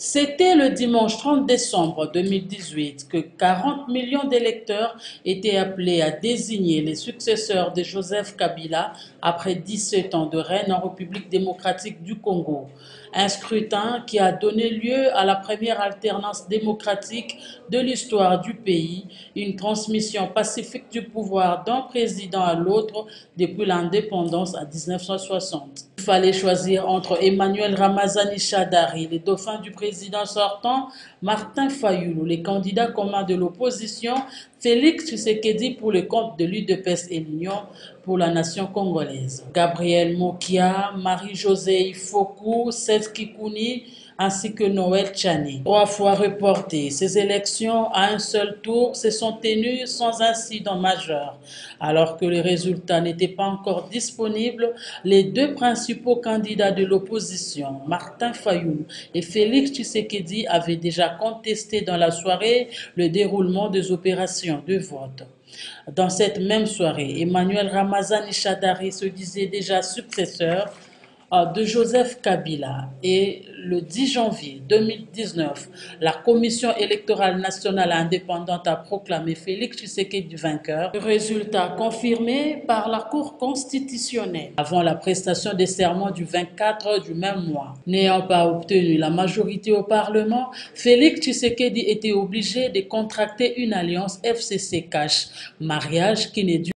C'était le dimanche 30 décembre 2018 que 40 millions d'électeurs étaient appelés à désigner les successeurs de Joseph Kabila après 17 ans de règne en République démocratique du Congo. Un scrutin qui a donné lieu à la première alternance démocratique de l'histoire du pays, une transmission pacifique du pouvoir d'un président à l'autre depuis l'indépendance en 1960 fallait choisir entre Emmanuel Ramazani Chadari, le dauphin du président sortant, Martin Fayoulou, les candidats communs de l'opposition, Félix Tshisekedi pour le compte de l'UDPS et l'Union pour la nation congolaise. Gabriel Mokia, Marie-Josée Fokou, Seth Kikouni, ainsi que Noël Chani. Trois fois reportées, ces élections à un seul tour se sont tenues sans incident majeur. Alors que les résultats n'étaient pas encore disponibles, les deux principaux candidats de l'opposition, Martin Fayoum et Félix Tshisekedi, avaient déjà contesté dans la soirée le déroulement des opérations de vote. Dans cette même soirée, Emmanuel Ramazani Chadari se disait déjà successeur de Joseph Kabila et le 10 janvier 2019, la Commission électorale nationale indépendante a proclamé Félix Tshisekedi vainqueur. Résultat confirmé par la Cour constitutionnelle avant la prestation des serments du 24 du même mois. N'ayant pas obtenu la majorité au Parlement, Félix Tshisekedi était obligé de contracter une alliance FCC cash, mariage qui n'est dû